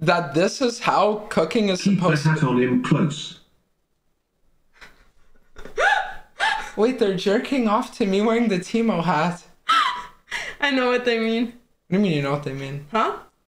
that this is how cooking is Keep supposed hat to. on him close. Wait, they're jerking off to me wearing the Teemo hat. I know what they mean. What do you mean you know what they mean? Huh?